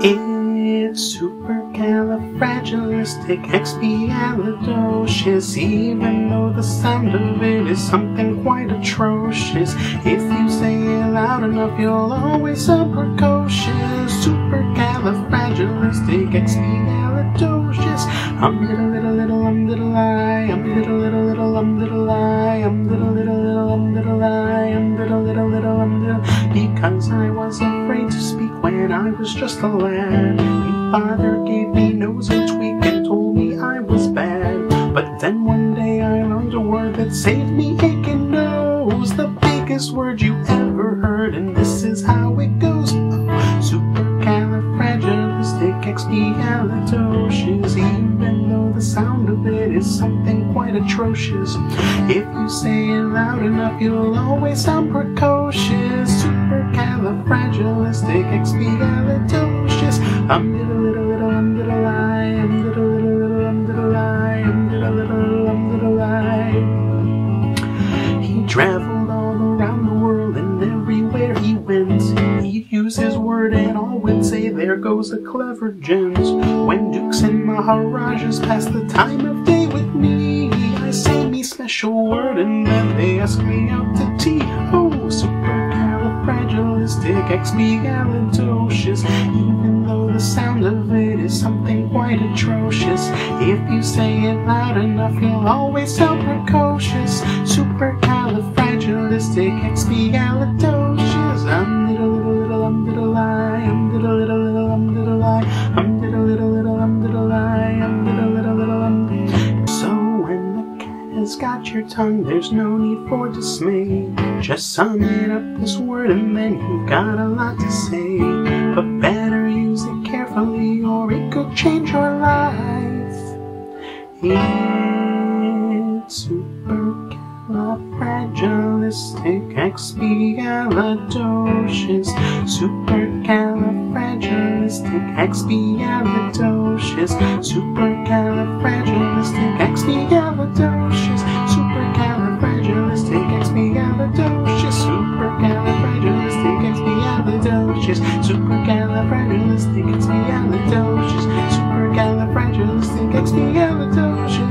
It's supercalifragilisticexpialidocious, even though the sound of it is something quite atrocious. If you say it loud enough, you'll always sound precocious. Supercalifragilisticexpialidocious. Um little little little um little I, um little little little um little I, um little little little um little I, um little little little um little. Because I was when I was just a lad. My father gave me nose a tweak and told me I was bad. But then one day I learned a word that saved me aching nose. The biggest word you ever heard, and this is how it goes. Supercalifragilisticexpialidocious. Even though the sound of it is something quite atrocious. If you say it loud enough, you'll always sound precocious. Supercalifragilisticexpialidocious. Um little little little um little I, um little little little um little I, um little little um little I. He traveled all around the world and everywhere he went, he'd use his word and all would say, There goes a clever gent. When dukes and maharajas pass the time of day with me, I say me special word and then they ask me out to supercalifragilisticexpialidocious. Even though the sound of it is something quite atrocious, if you say it loud enough, you'll always sound precocious. Supercalifragilisticexpialidocious. Has got your tongue, there's no need for dismay. Just sum it up this word and then you've got a lot to say. But better use it carefully or it could change your life. It's supercalifragilisticexpialidocious. Supercalifragilisticexpialidocious. Supercalifragilisticexpialidocious. Supercalifragilisticexpialidocious. Supercalifragilisticexpialidocious.